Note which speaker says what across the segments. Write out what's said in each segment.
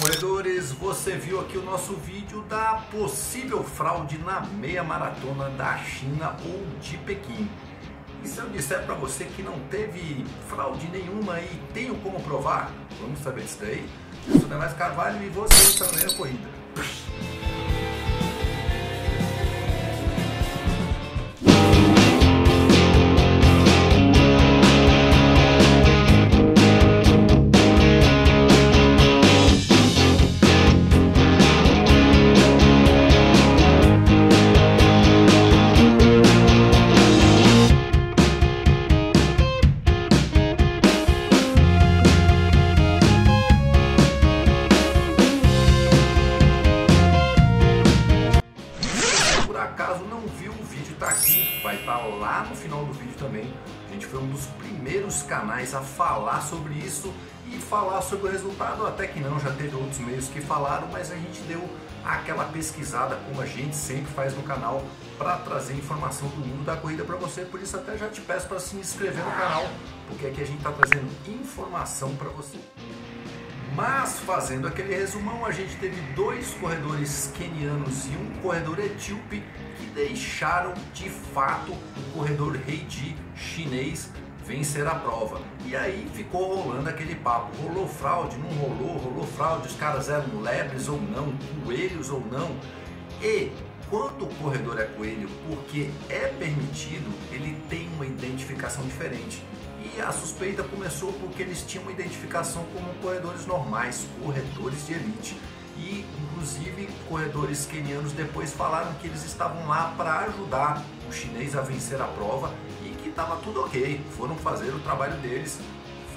Speaker 1: Corredores, você viu aqui o nosso vídeo da possível fraude na meia maratona da China ou de Pequim. E se eu disser para você que não teve fraude nenhuma e tenho como provar? Vamos saber disso daí? Eu sou Demais Carvalho e você está meia corrida. Tá aqui, vai estar lá no final do vídeo também. A gente foi um dos primeiros canais a falar sobre isso e falar sobre o resultado, até que não, já teve outros meios que falaram, mas a gente deu aquela pesquisada como a gente sempre faz no canal para trazer informação do mundo da corrida para você. Por isso até já te peço para se inscrever no canal, porque aqui a gente está trazendo informação para você. Mas fazendo aquele resumão, a gente teve dois corredores quenianos e um corredor etíope que deixaram de fato o corredor Heiji chinês vencer a prova. E aí ficou rolando aquele papo, rolou fraude, não rolou, rolou fraude, os caras eram lebres ou não, coelhos ou não. E quando o corredor é coelho, porque é permitido, ele tem uma identificação diferente. E a suspeita começou porque eles tinham uma identificação como corredores normais, corredores de elite. E, inclusive, corredores quenianos depois falaram que eles estavam lá para ajudar o chinês a vencer a prova e que estava tudo ok. Foram fazer o trabalho deles.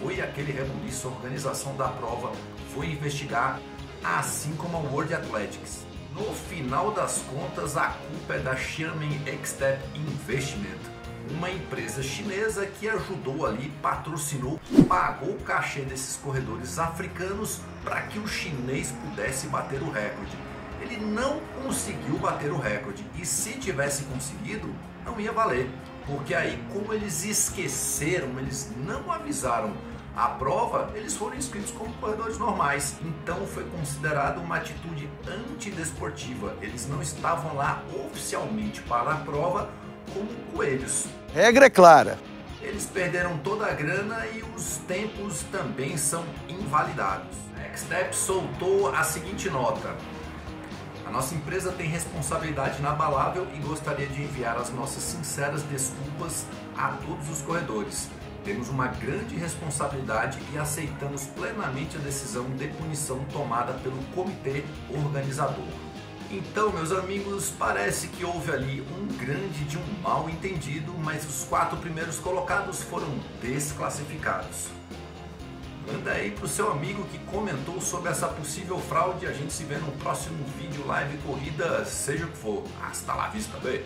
Speaker 1: Foi aquele rebuliço, a organização da prova foi investigar, assim como a World Athletics. No final das contas, a culpa é da Xiamen Xtep Investment uma empresa chinesa que ajudou ali, patrocinou, pagou o cachê desses corredores africanos para que o chinês pudesse bater o recorde. Ele não conseguiu bater o recorde e se tivesse conseguido, não ia valer, porque aí como eles esqueceram, eles não avisaram a prova, eles foram inscritos como corredores normais. Então foi considerado uma atitude antidesportiva. Eles não estavam lá oficialmente para a prova como coelhos.
Speaker 2: Regra é clara.
Speaker 1: Eles perderam toda a grana e os tempos também são invalidados. A Xtep soltou a seguinte nota. A nossa empresa tem responsabilidade inabalável e gostaria de enviar as nossas sinceras desculpas a todos os corredores. Temos uma grande responsabilidade e aceitamos plenamente a decisão de punição tomada pelo comitê organizador. Então, meus amigos, parece que houve ali um grande de um mal entendido, mas os quatro primeiros colocados foram desclassificados. Manda aí pro seu amigo que comentou sobre essa possível fraude. A gente se vê no próximo vídeo live corrida, seja o que for. Hasta la vista, bem.